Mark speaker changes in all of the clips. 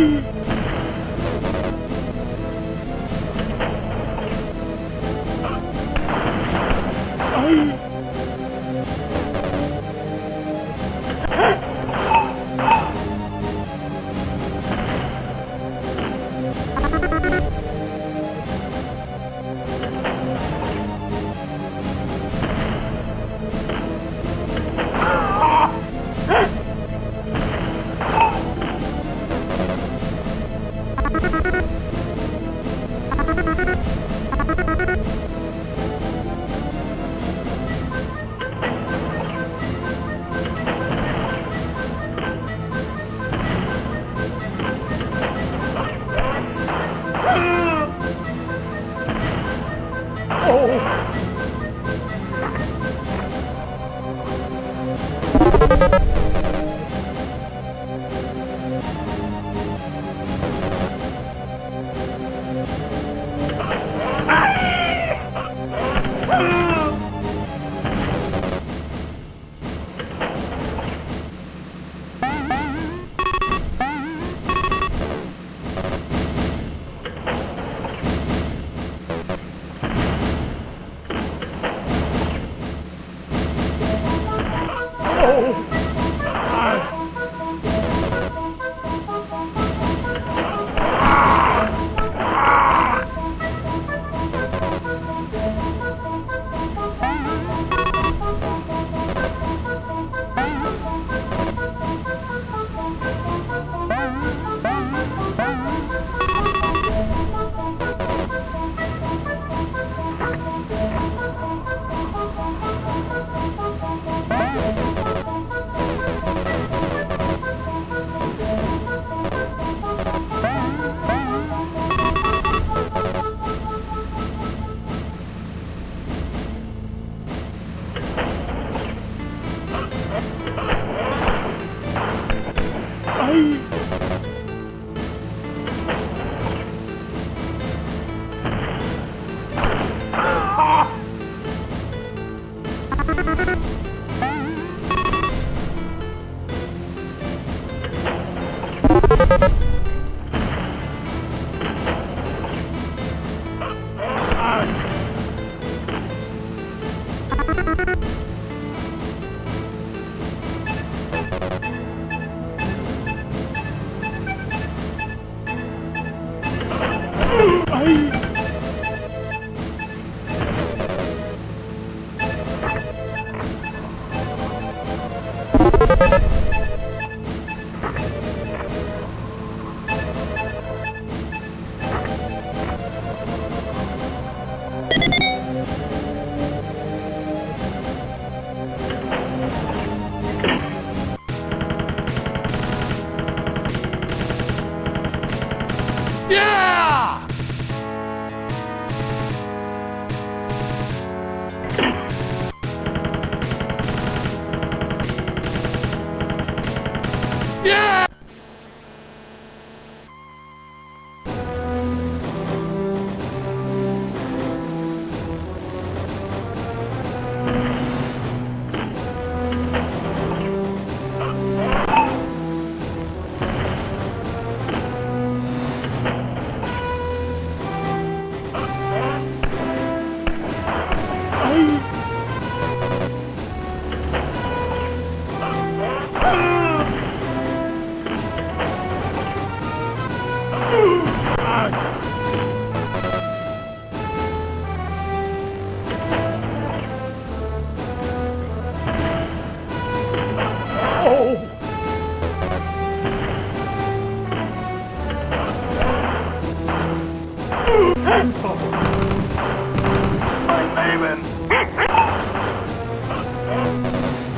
Speaker 1: Bye. Oh! Yeah!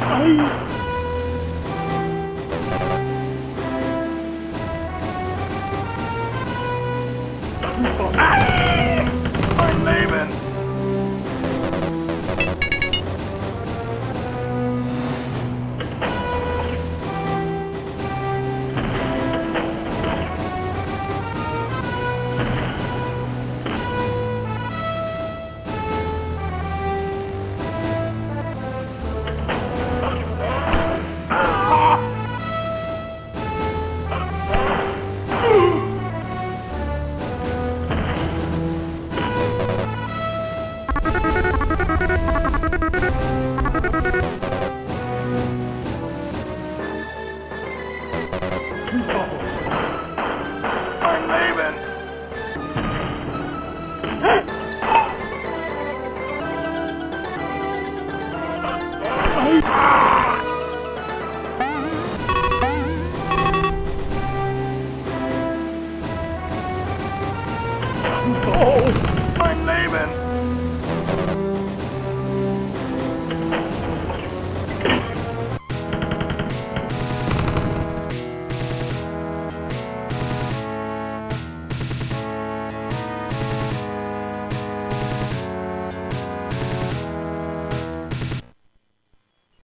Speaker 2: I'm leaving. men.